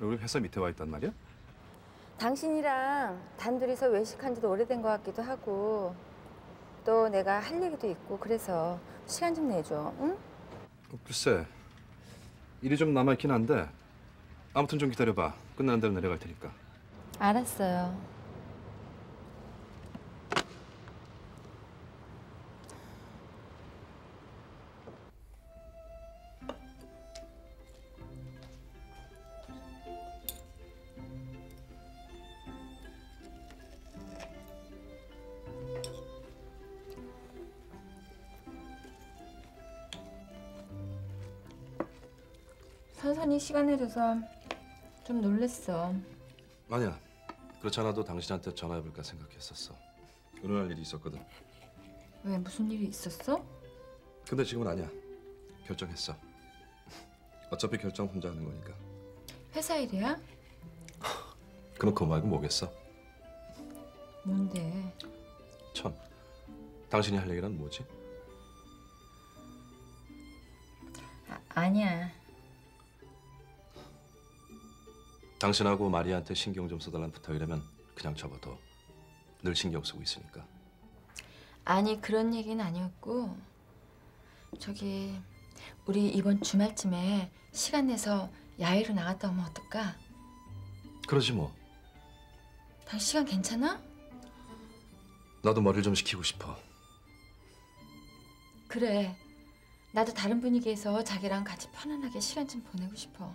우리 회사 밑에 와 있단 말이야? 당신이랑 단둘이서 외식한 지도 오래된 것 같기도 하고 또 내가 할 얘기도 있고 그래서 시간 좀 내줘, 응? 어, 글쎄 일이 좀 남아있긴 한데 아무튼 좀 기다려봐 끝나는 대로 내려갈 테니까 알았어요. 선선이 시간 내줘서 좀 놀랬어. 아니야 그렇지 않아도 당신한테 전화해볼까 생각했었어 의논할 일이 있었거든 왜 무슨 일이 있었어? 근데 지금은 아니야 결정했어 어차피 결정 혼자 하는 거니까 회사 일이야? 그놓고 말고 뭐겠어 뭔데? 참 당신이 할 얘기란 뭐지? 아, 아니야. 당신하고 마리아한테 신경 좀 써달라는 부탁이라면 그냥 접어둬 늘 신경 쓰고 있으니까 아니 그런 얘기는 아니었고 저기 우리 이번 주말쯤에 시간 내서 야외로 나갔다 오면 어떨까? 그러지 뭐 당신 시간 괜찮아? 나도 머리를 좀 식히고 싶어 그래. 나도 다른 분위기에서 자기랑 같이 편안하게 시간 좀 보내고 싶어.